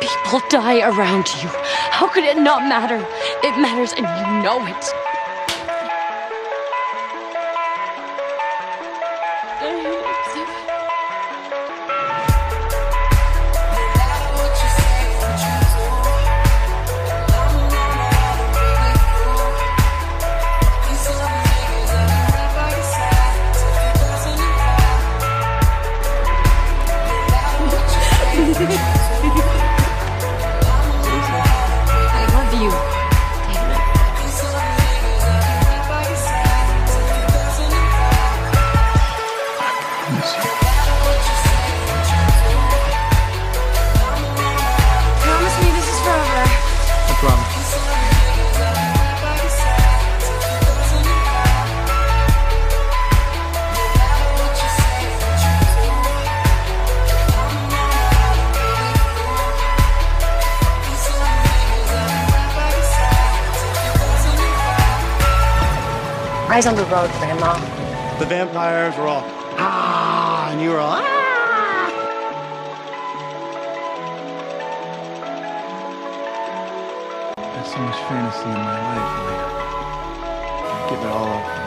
People die around you. How could it not matter? It matters and you know it. I Eyes on the road, Grandma. The vampires were all ah, and you were all ah. There's so much fantasy in my life, and I give it all away.